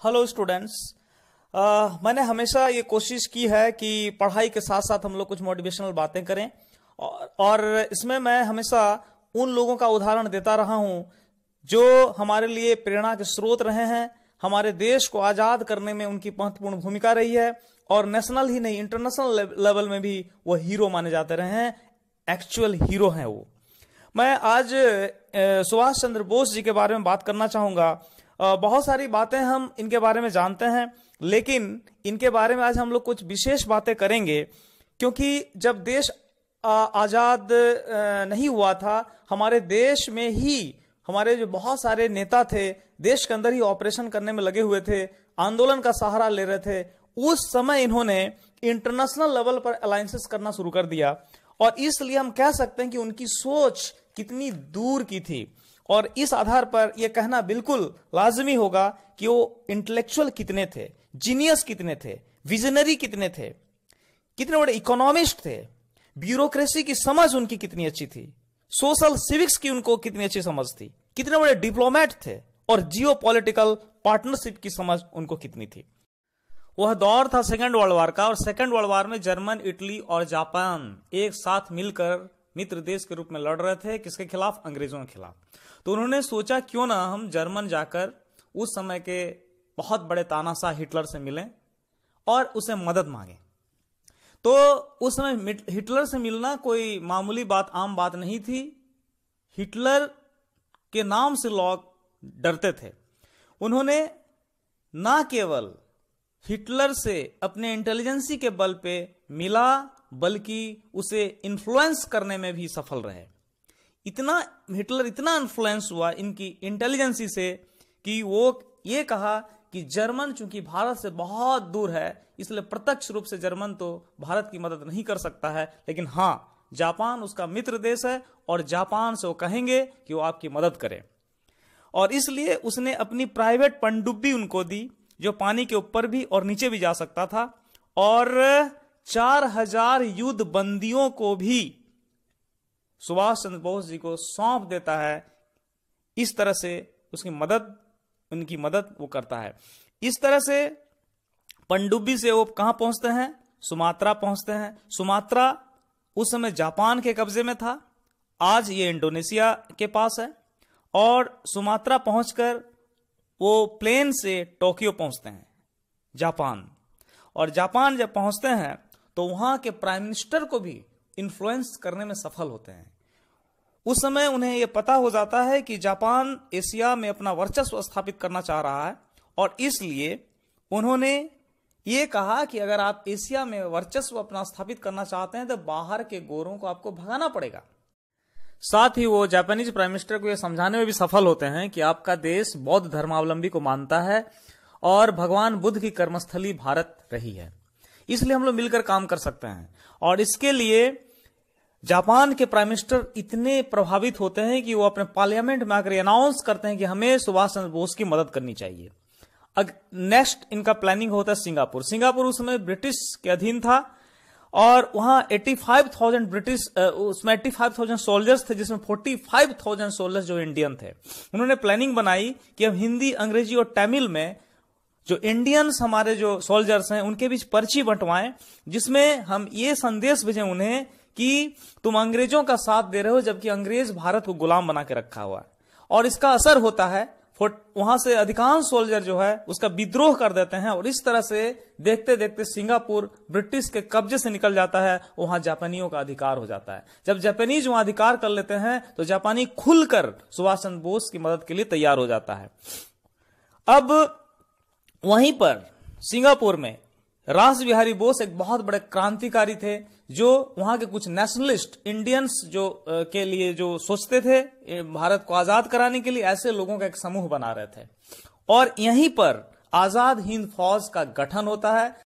Hello students मैंने हमेशा ये कोशिश की है कि पढ़ाई के साथ साथ हम लोग कुछ मोटिवेशनल बातें करें। और, और इसमें मैं हमेशा उन लोगों का उदाहरण देता रहा हूँ जो हमारे लिए प्रेरणा के स्रोत रहे हैं। हमारे देश को आज़ाद करने में उनकी महत्वपूर्ण भूमिका रही है और नेशनल ही नहीं इंटरनेशनल लेवल में भी वो हीरो माने जाते रहे हैं। एक्चुअल हीरो हैं वो। मैं आज सुभाष चंद्र बोस जी के बारे में बात करना चाहूँगा। बहुत सारी बातें हम इनके बारे में जानते हैं, लेकिन इनके बारे में आज हम लोग कुछ विशेष बातें करेंगे, क्योंकि जब देश आज़ाद नहीं हुआ था, हमारे देश में ही हमारे जो बहुत सारे नेता थे, देश के अंदर ही ऑपरेशन करने में लगे हुए थे, आंदोलन का सहारा ले रहे थे, उस समय इन्होंने इंटरनेशनल लेवल पर अलायंसेस करना शुरू कर दिया। और इसलिए हम कह सकते हैं कि उनकी सोच कितनी दूर की थी। और इस आधार पर यह कहना बिल्कुल लाजमी होगा कि वो इंटेलेक्चुअल कितने थे जीनियस कितने थे विजनरी कितने थे, कितने बड़े इकोनॉमिस्ट थे ब्यूरोक्रेसी की समझ उनकी कितनी अच्छी थी सोशल सिविक्स की उनको कितनी अच्छी समझ थी, कितने बड़े डिप्लोमेट थे और जियो पार्टनरशिप की समझ उनको कितनी थी। वह दौर था सेकेंड वर्ल्ड वार का और सेकेंड वर्ल्ड वार में जर्मन इटली और जापान एक साथ मिलकर मित्र देश के रूप में लड़ रहे थे किसके खिलाफ? अंग्रेज़ों के खिलाफ। तो उन्होंने सोचा, क्यों ना हम जर्मन जाकर उस समय के बहुत बड़े तानाशाह हिटलर से मिलें और उसे मदद मांगे। तो उस समय हिटलर से मिलना कोई मामूली बात, आम बात नहीं थी। हिटलर के नाम से लोग डरते थे। उन्होंने ना केवल हिटलर से अपने इंटेलिजेंसी के बल पे मिला बल्कि उसे इन्फ्लुएंस करने में भी सफल रहे। इतना, हिटलर इतना इन्फ्लुएंस हुआ इनकी इंटेलिजेंसी से कि वो ये कहा कि जर्मन, चूँकि भारत से बहुत दूर है, इसलिए प्रत्यक्ष रूप से जर्मन तो भारत की मदद नहीं कर सकता है, लेकिन हाँ जापान उसका मित्र देश है और जापान से वो कहेंगे कि वो आपकी मदद करे। और इसलिए उसने अपनी प्राइवेट पनडुब्बी उनको दी, जो पानी के ऊपर भी और नीचे भी जा सकता था। और चार हज़ार युद्ध बंदियों को भी सुभाष चंद्र बोस जी को सौंप देता है। इस तरह से उसकी मदद, उनकी मदद वो करता है। इस तरह से पंडुब्बी से वो कहाँ पहुँचते हैं? सुमात्रा पहुँचते हैं। सुमात्रा उस समय जापान के कब्जे में था। आज ये इंडोनेशिया के पास है। और सुमात्रा पहुंचकर वो प्लेन से टोक्यो पहुँचते हैं, जापान। और जापान जब पहुँचते हैं तो वहाँ के प्राइम मिनिस्टर को भी इन्फ्लुएंस करने में सफल होते हैं। उस समय उन्हें यह पता हो जाता है कि जापान एशिया में अपना वर्चस्व स्थापित करना चाह रहा है और इसलिए उन्होंने ये कहा कि अगर आप एशिया में वर्चस्व अपना स्थापित करना चाहते हैं तो बाहर के गोरों को आपको भगाना पड़ेगा। साथ ही वो जापानीज प्राइम मिनिस्टर को यह समझाने में भी सफल होते हैं कि आपका देश बौद्ध धर्मावलंबी को मानता है और भगवान बुद्ध की कर्मस्थली भारत रही है। इसलिए हम लोग मिलकर काम कर सकते हैं। और इसके लिए जापान के प्राइम मिनिस्टर इतने प्रभावित होते हैं कि वो अपने पार्लियामेंट में आकर अनाउंस करते हैं कि हमें सुभाष चंद्र बोस की मदद करनी चाहिए। अग नेक्स्ट इनका प्लानिंग होता है सिंगापुर। सिंगापुर उस समय ब्रिटिश के अधीन था और वहाँ 85,000 ब्रिटिश उसमें 85,000 सोल्जर्स थे जिसमें 45,000 सोल्जर्स जो इंडियन थे। उन्होंने प्लानिंग बनाई कि हम हिंदी अंग्रेज़ी और तमिल में जो इंडियंस हमारे जो सोल्जर्स हैं, उनके बीच पर्ची बंटवाएँ, जिसमें हम ये संदेश भेजें उन्हें कि तुम अंग्रेज़ों का साथ दे रहे हो, जबकि अंग्रेज़ भारत को गुलाम बना के रखा हुआ है। और इसका असर होता है वहाँ से अधिकांश सोल्जर जो है, उसका विद्रोह कर देते हैं, और इस तरह से देखते देखते सिंगापुर, ब्रिटिश के कब्जे से निकल जाता है, वहाँ जापानियों का अधिकार हो जाता है। जब जापानीज वहाँ अधिकार कर लेते हैं तो जापानी खुलकर सुभाष चंद्र बोस की मदद के लिए तैयार हो जाता है। अब वहीं पर सिंगापुर में रास बिहारी बोस एक बहुत बड़े क्रांतिकारी थे, जो वहाँ के कुछ नेशनलिस्ट इंडियंस जो के लिए जो सोचते थे भारत को आज़ाद कराने के लिए ऐसे लोगों का एक समूह बना रहे थे। और यहीं पर आज़ाद हिंद फौज का गठन होता है।